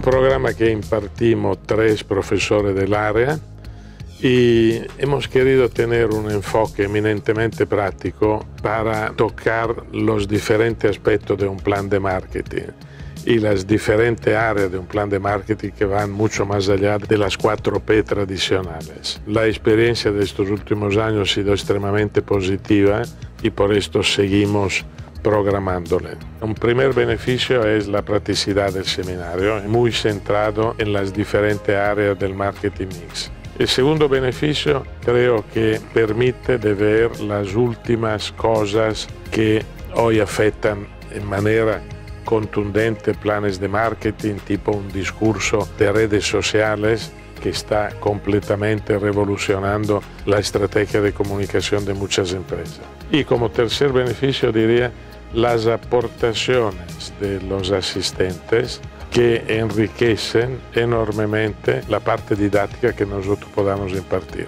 programa que impartimos tres profesores del área y hemos querido tener un enfoque eminentemente práctico para tocar los diferentes aspectos de un plan de marketing y las diferentes áreas de un plan de marketing que van mucho más allá de las 4P tradicionales. La experiencia de estos últimos años ha sido extremadamente positiva y por esto seguimos programándole. Un primer beneficio es la practicidad del seminario, muy centrado en las diferentes áreas del marketing mix. El segundo beneficio creo que permite de ver las últimas cosas que hoy afectan en manera contundente planes de marketing, tipo un discurso de redes sociales que está completamente revolucionando la estrategia de comunicación de muchas empresas. Y como tercer beneficio diría las aportaciones de los asistentes que enriquecen enormemente la parte didáctica que nosotros podamos impartir.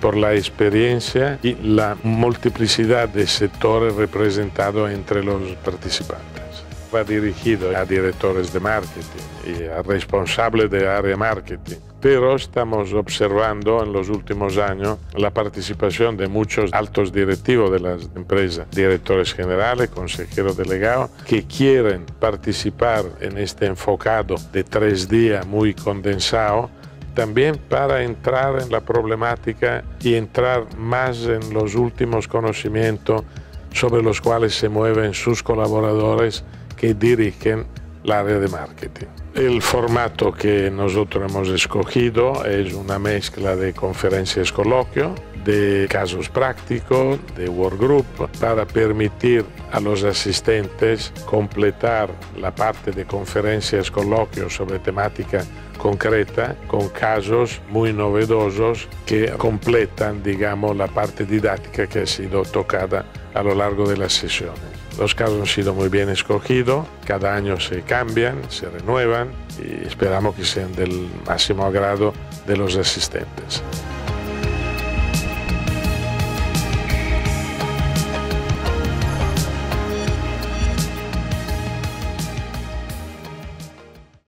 Por la experiencia y la multiplicidad de sectores representados entre los participantes va dirigido a directores de marketing y a responsables de área marketing. Pero estamos observando en los últimos años la participación de muchos altos directivos de las empresas, directores generales, consejeros delegados, que quieren participar en este enfocado de tres días muy condensado también para entrar en la problemática y entrar más en los últimos conocimientos sobre los cuales se mueven sus colaboradores que dirigen el área de marketing. El formato que nosotros hemos escogido es una mezcla de conferencias coloquio, de casos prácticos, de workgroup, para permitir a los asistentes completar la parte de conferencias coloquio sobre temática concreta con casos muy novedosos que completan, digamos, la parte didáctica que ha sido tocada a lo largo de las sesiones. Los casos han sido muy bien escogidos, cada año se cambian, se renuevan y esperamos que sean del máximo agrado de los asistentes.